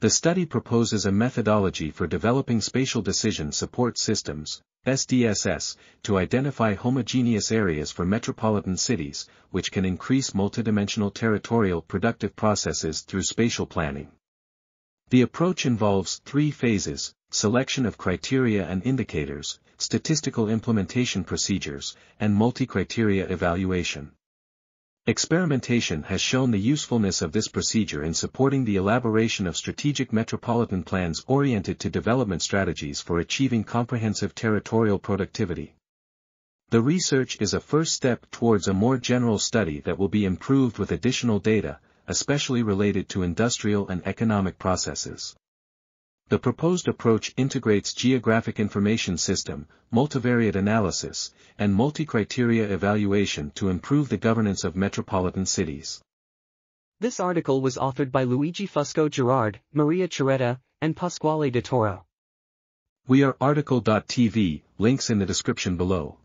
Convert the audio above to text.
The study proposes a methodology for developing spatial decision support systems, SDSS, to identify homogeneous areas for metropolitan cities, which can increase multidimensional territorial productive processes through spatial planning. The approach involves three phases, selection of criteria and indicators, statistical implementation procedures, and multi-criteria evaluation. Experimentation has shown the usefulness of this procedure in supporting the elaboration of strategic metropolitan plans oriented to development strategies for achieving comprehensive territorial productivity. The research is a first step towards a more general study that will be improved with additional data, especially related to industrial and economic processes. The proposed approach integrates geographic information system, multivariate analysis, and multi-criteria evaluation to improve the governance of metropolitan cities. This article was authored by Luigi Fusco Girard, Maria Cerreta, and Pasquale de Toro. We are RTCL.TV, links in the description below.